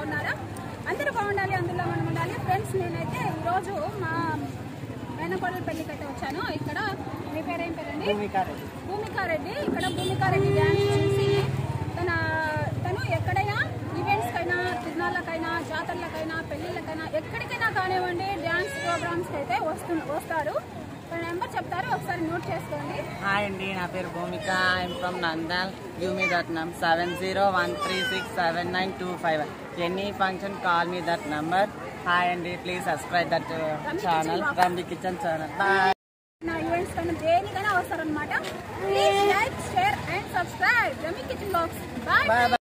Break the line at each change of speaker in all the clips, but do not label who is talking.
బాగున్నారా? అందరూ బాగుండాలి అందులో మనం ఉండాలి. ఫ్రెండ్స్ నేనైతే ఈరోజు మా మేనకోడల పెళ్ళికి అయితే వచ్చాను. ఇక్కడ మీ పేరేం పేరండి? భూమికారెడ్డి. ఇక్కడ భూమికారెడ్డి
హాయ్ అండి నా పేరు Bhumika I'm from Nandyal give me that నమ్ seven zero one three six seven nine two five any function call me that number hi అండి please subscribe that channel Rami kitchen channel bye
నా events కన్నా దేనికైనా వస్తారనమాట please like share and subscribe Rami kitchen box bye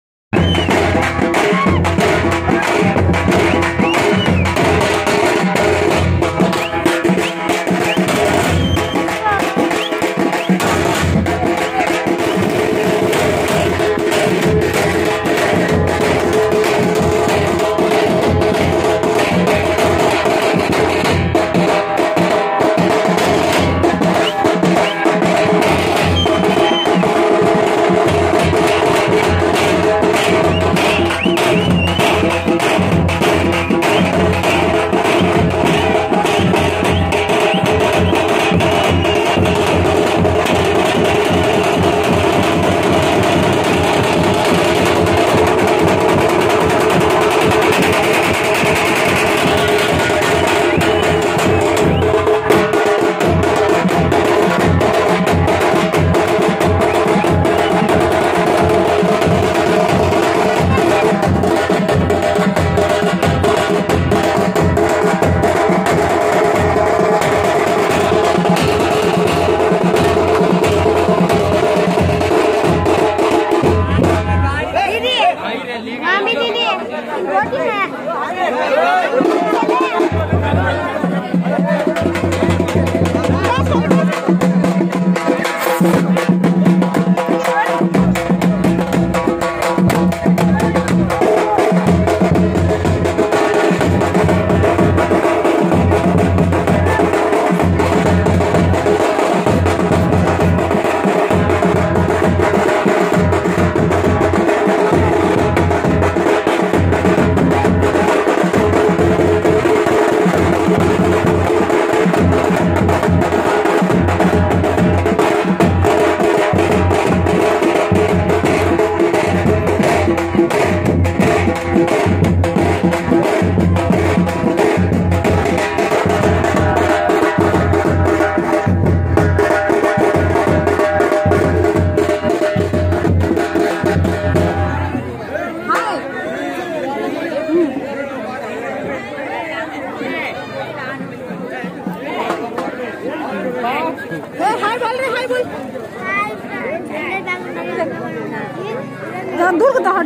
दूर को दहाड़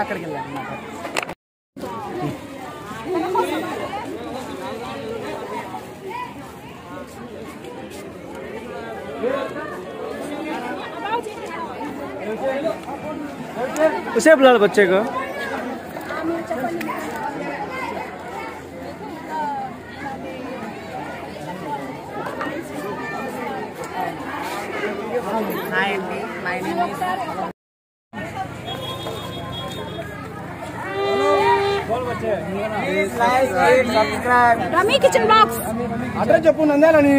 అక్కడికి వెళ్ళాను
उसे बुला बच्चे को
హాయ్ అండి my name is please like share subscribe
Rami kitchen box
address చెప్పు నందాలని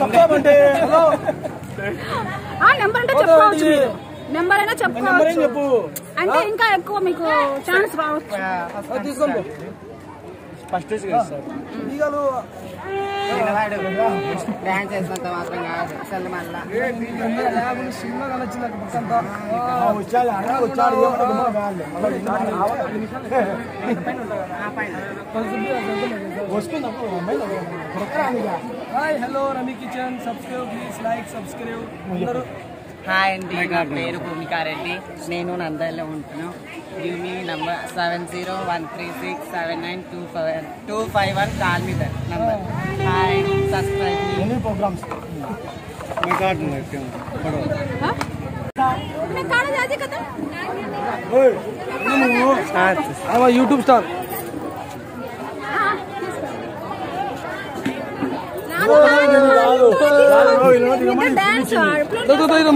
సబ్స్క్రైబ్ అంటే. హలో
ఆ నెంబర్ అంటే చెప్పుకోవచ్చు మీరు. నెంబర్ అయినా
నెంబర్ ఏం
చెప్పుకోవచ్చు.
చెప్పు?
అంటే ఇంకా ఎక్కువ మీకు ఛాన్స్ రావచ్చు.
ఫస్ట్ సార్ ఈగలు
పిల్లవాడు డాన్స్ చేసినంత మాత్రం కాదు అసలు మళ్ళా
సినిమాగా నచ్చింది నాకు పక్కంతా వచ్చాడు అన్న వచ్చాడు hi hello Rami kitchen subscribe please like subscribe అందరూ
హాయ్ అండి నా పేరు భూమికారెడ్డి నేను నందలో ఉంటున్నాను give me number seven zero one three six seven nine two five two five one call మీద number hi subscribe
any programs
मैं
काट share subscribe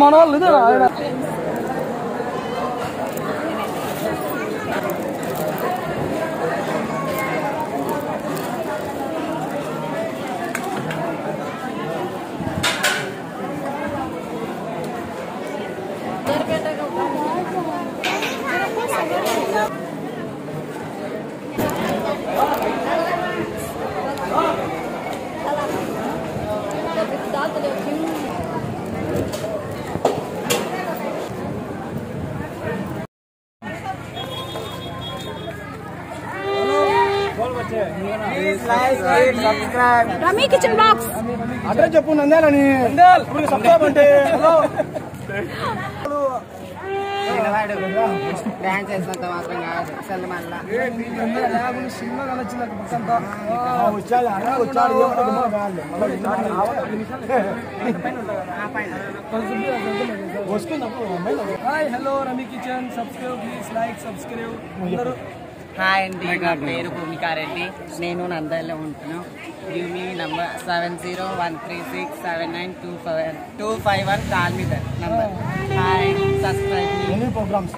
Rami kitchen box
address చెప్పు నందాలని ఇప్పుడు సబ్స్క్రైబ్ అంటే
డాన్స్ చేసినంత మాత్రం కాదు అసలు మళ్ళా
వచ్చాడు hello Rami kitchen subscribe please like subscribe అందరూ
హాయ్ అండి నా పేరు భూమికారెడ్డి నేను నందల్లో ఉంటున్నాను. Give me number seven zero one three six seven nine two five two five one call me number hi subscribe మీ
ప్రోగ్రామ్స్